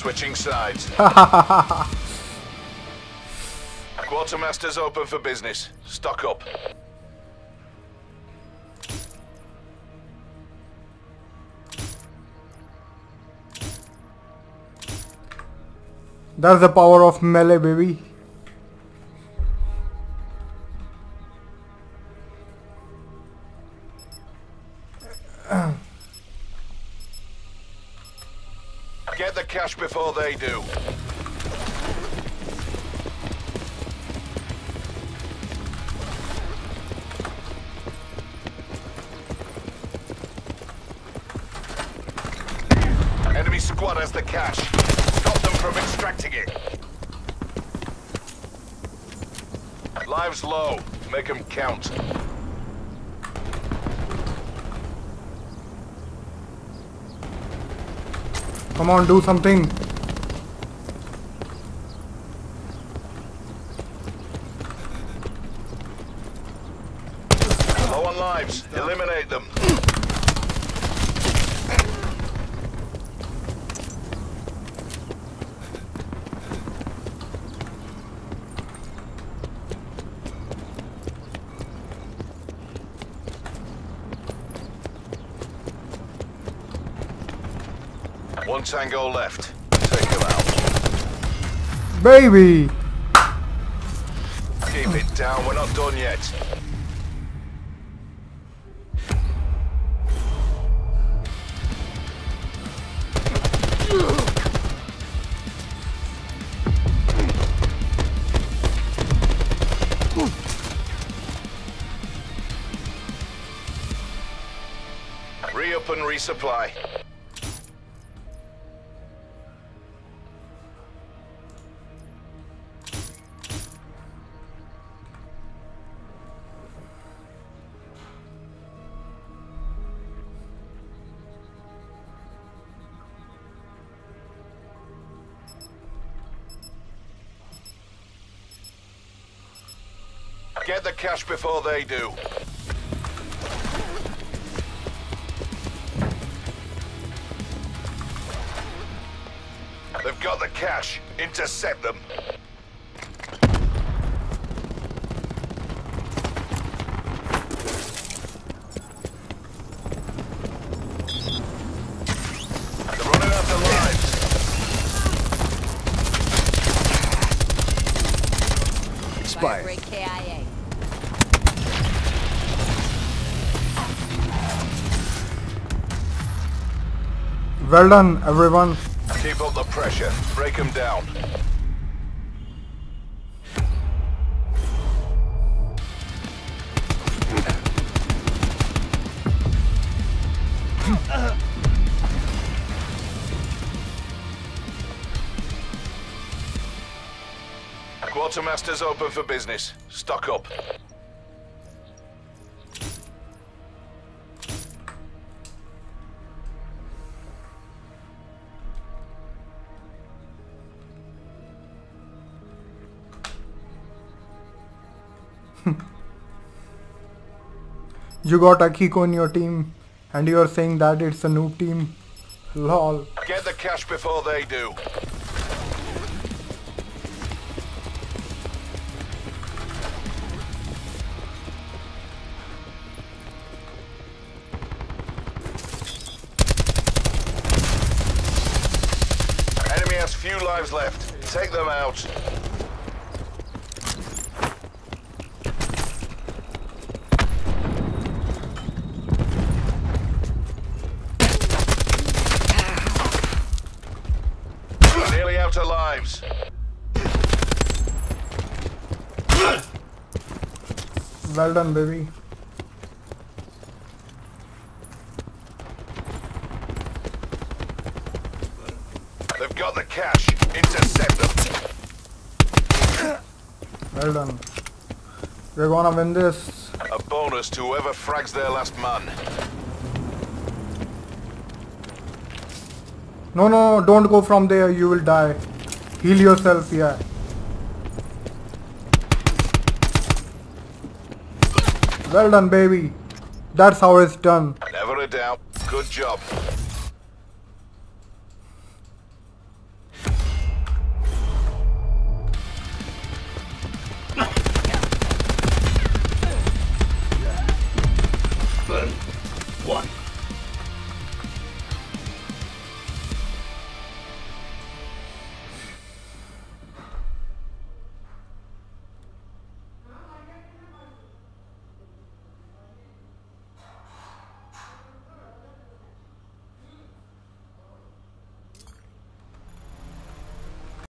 Switching sides. Quartermaster's open for business. Stock up. That's the power of melee, baby. Get the cash before they do. Enemy squad has the cash. Stop them from extracting it. Lives low. Make them count. Come on, do something. Low on lives. Eliminate them. One tango left. Take him out. Baby! Keep it down. We're not done yet. Re-up and resupply. Get the cash before they do. They've got the cash. Intercept them. Expired. Well done, everyone. Keep up the pressure. Break them down. Quartermaster's open for business. Stock up. You got Akiko in your team, and you are saying that it's a noob team. Lol. Get the cash before they do. Enemy has few lives left. Take them out. Nearly out of lives. Well done, baby. They've got the cash. Intercept them. Well done. We're gonna win this. A bonus to whoever frags their last man. No, no, don't go from there. You will die. Heal yourself, yeah. Well done, baby. That's how it's done. Never a doubt. Good job.